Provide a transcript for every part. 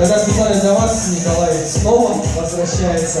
Тогда специально для вас Николай снова возвращается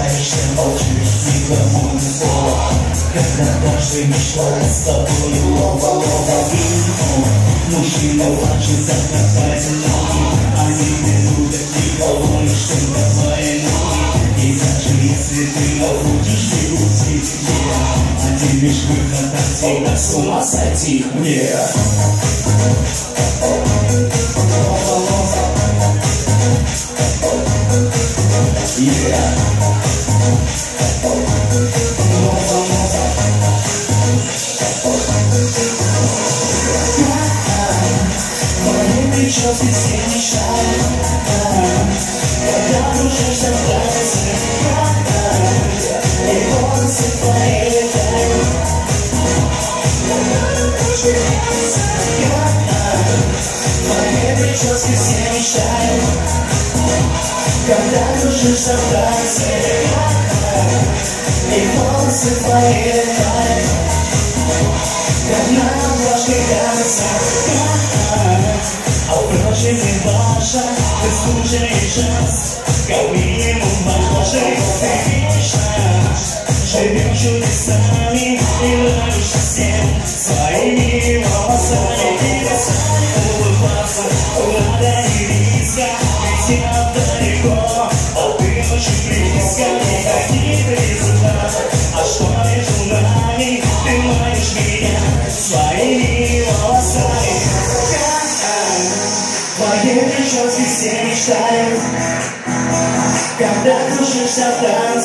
Когда даже мечта с тобой лова-лова вину Мужчина плачет, закатать ноги Они берут от никого лишь только твои ноги И даже если ты будешь бегут тебе Один лишь выход от тебя с ума сойти мне Yeah. Прически все мешают Когда кружишься в танце И волосы твои летают Мои прически все мешают Когда кружишься в танце И волосы твои летают Как на обложке кажется Впрочем, не важно, ты слушаешь нас, как минимум важный ты мечтаешь. Живем чудесами и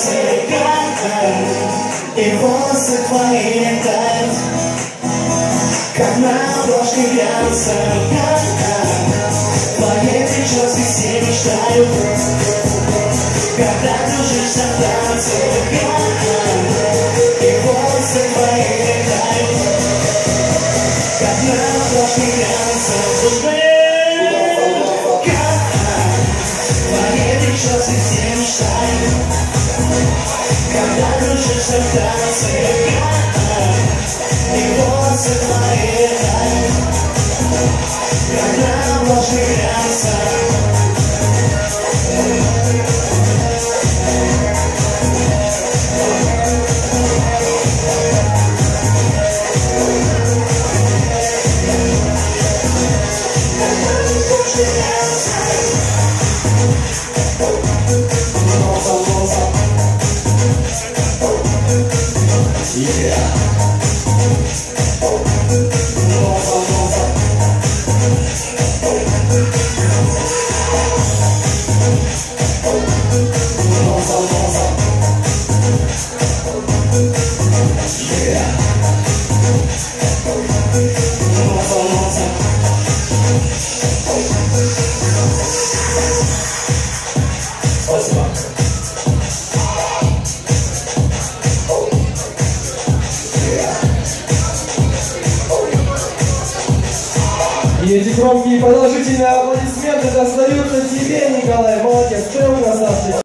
танце И волосы твои летают Как на обложке глянца Твои прически все мечтают Когда кружишься в танце Как на обложке И эти громкие продолжительные аплодисменты достаются тебе, Николай. Молодец, ты красавчик.